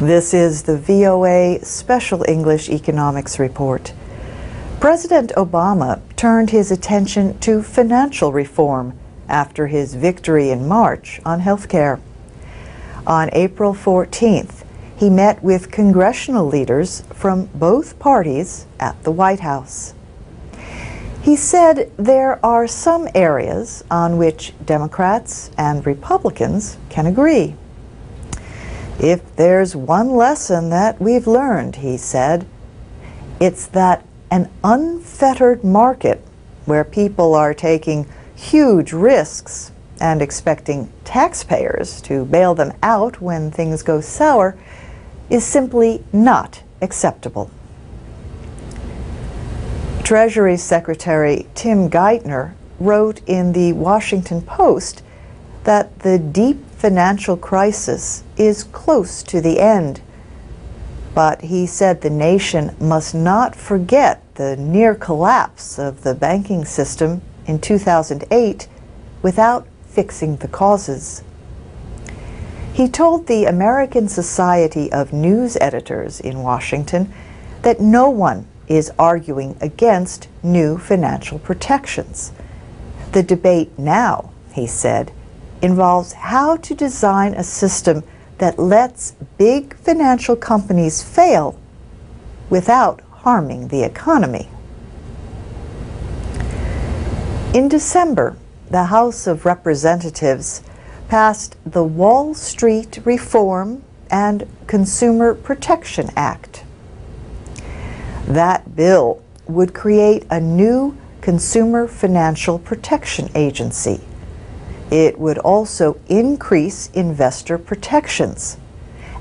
This is the VOA Special English Economics Report. President Obama turned his attention to financial reform after his victory in March on health care. On April 14th, he met with congressional leaders from both parties at the White House. He said there are some areas on which Democrats and Republicans can agree. If there's one lesson that we've learned, he said, it's that an unfettered market where people are taking huge risks and expecting taxpayers to bail them out when things go sour is simply not acceptable. Treasury Secretary Tim Geithner wrote in the Washington Post that the deep financial crisis is close to the end. But he said the nation must not forget the near collapse of the banking system in 2008 without fixing the causes. He told the American Society of News Editors in Washington that no one is arguing against new financial protections. The debate now, he said, involves how to design a system that lets big financial companies fail without harming the economy. In December, the House of Representatives passed the Wall Street Reform and Consumer Protection Act. That bill would create a new Consumer Financial Protection Agency. It would also increase investor protections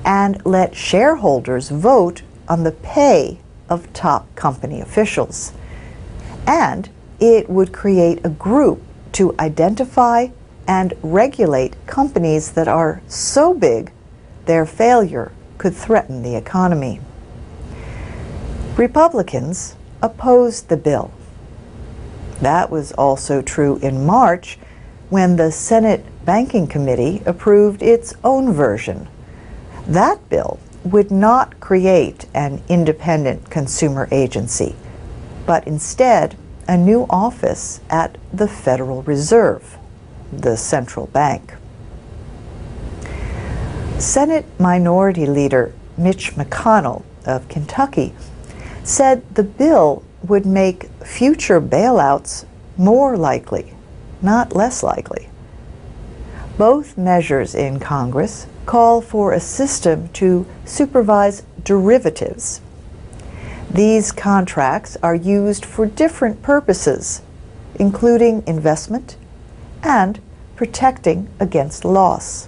and let shareholders vote on the pay of top company officials. And it would create a group to identify and regulate companies that are so big their failure could threaten the economy. Republicans opposed the bill. That was also true in March when the Senate Banking Committee approved its own version. That bill would not create an independent consumer agency, but instead a new office at the Federal Reserve, the central bank. Senate Minority Leader Mitch McConnell of Kentucky said the bill would make future bailouts more likely, not less likely. Both measures in Congress call for a system to supervise derivatives. These contracts are used for different purposes, including investment and protecting against loss.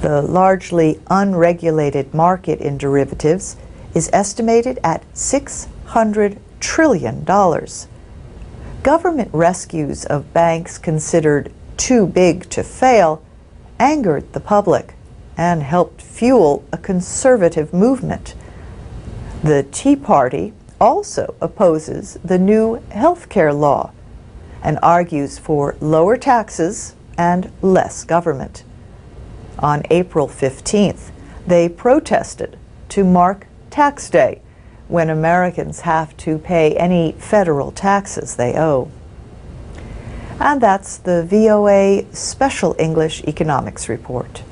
The largely unregulated market in derivatives is estimated at $600 trillion. Government rescues of banks considered too big to fail angered the public and helped fuel a conservative movement. The Tea Party also opposes the new health care law and argues for lower taxes and less government. On April 15th, they protested to mark Tax Day, when Americans have to pay any federal taxes they owe. And that's the VOA Special English Economics Report.